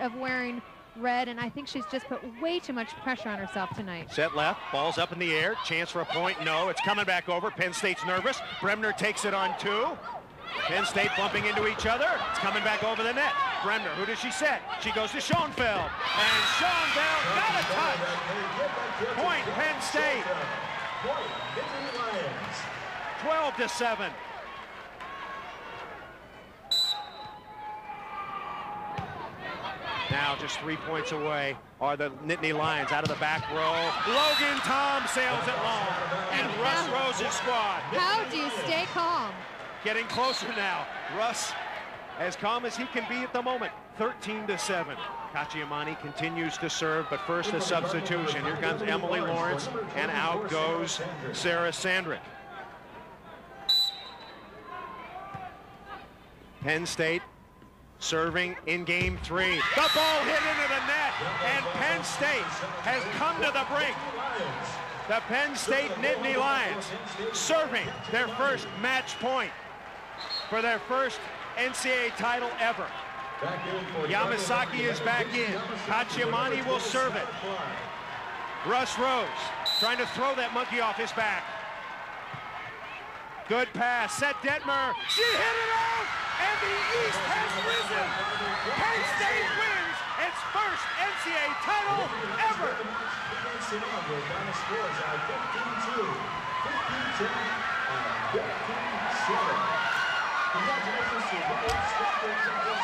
of wearing red, and I think she's just put way too much pressure on herself tonight. Set left, ball's up in the air, chance for a point, no, it's coming back over. Penn State's nervous. Bremner takes it on two. Penn State bumping into each other. It's coming back over the net. Bremner, who does she set? She goes to Schonveld. And Schonveld got a touch. Point Penn State. 12 to 7. Now just three points away are the Nittany Lions out of the back row. Logan Tom sails it long. And Russ Rose's squad. How do you stay calm? Getting closer now. Russ as calm as he can be at the moment. 13 to 7. Cacciamani continues to serve, but first a substitution. Here comes Emily Lawrence, and out goes Sara Sandrik. Penn State serving in game three. The ball hit into the net, and Penn State has come to the brink. The Penn State Nittany Lions serving their first match point for their first NCAA title ever. Yamasaki is back in. Cacciamani will serve it. Russ Rose trying to throw that monkey off his back. Good pass. Set Detmer. She hit it out, and the East has risen. Penn State wins its first NCAA title ever. Congratulations to